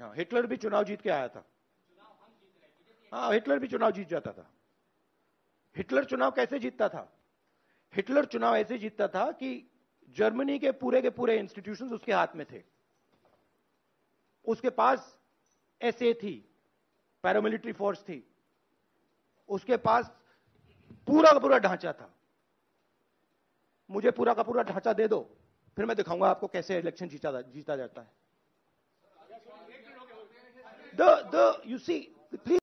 हाँ हिटलर भी चुनाव जीत के आया था। हाँ हिटलर भी चुनाव जीत जाता था। हिटलर चुनाव कैसे जीतता था? हिटलर चुनाव ऐसे जीतता था कि जर्मनी के पूरे के पूरे इंस्टीट्यूशन उसके हाथ में थे। उसके पास एसए थी पैरामिलिट्री फोर्स थी। उसके पास पूरा का पूरा ढांचा था। मुझे पूरा का पूरा ढांचा दे दो, फिर मैं दिखाऊँगा आपको कैसे इलेक्शन जीता जीता जाता है। The the you see please